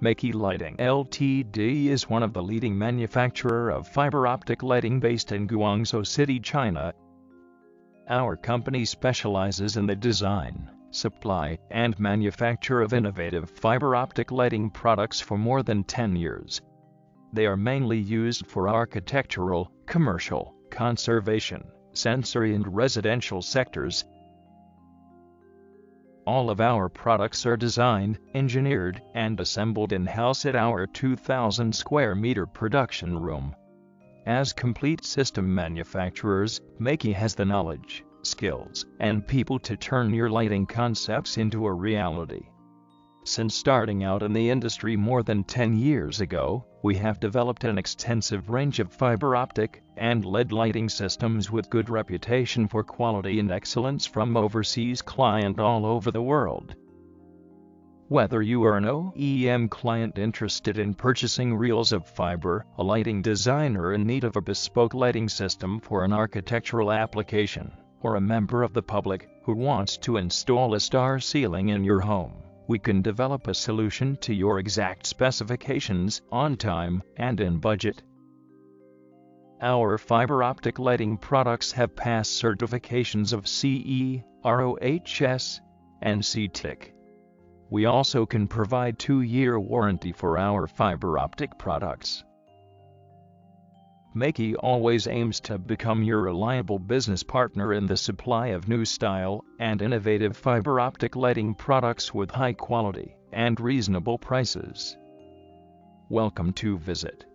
Mayki Lighting Ltd is one of the leading manufacturer of fiber optic lighting based in Guangzhou City, China. Our company specializes in the design, supply, and manufacture of innovative fiber optic lighting products for more than 10 years. They are mainly used for architectural, commercial, conservation, sensory and residential sectors. All of our products are designed, engineered, and assembled in-house at our 2,000 square meter production room. As complete system manufacturers, Mayki has the knowledge, skills, and people to turn your lighting concepts into a reality. Since starting out in the industry more than 10 years ago, we have developed an extensive range of fiber optic and LED lighting systems with good reputation for quality and excellence from overseas client all over the world. Whether you are an OEM client interested in purchasing reels of fiber, a lighting designer in need of a bespoke lighting system for an architectural application, or a member of the public who wants to install a star ceiling in your home, we can develop a solution to your exact specifications on time and in budget. Our fiber optic lighting products have passed certifications of CE, ROHS, and C-TICK. We also can provide two-year warranty for our fiber optic products. Mayki always aims to become your reliable business partner in the supply of new style and innovative fiber optic lighting products with high quality and reasonable prices. Welcome to visit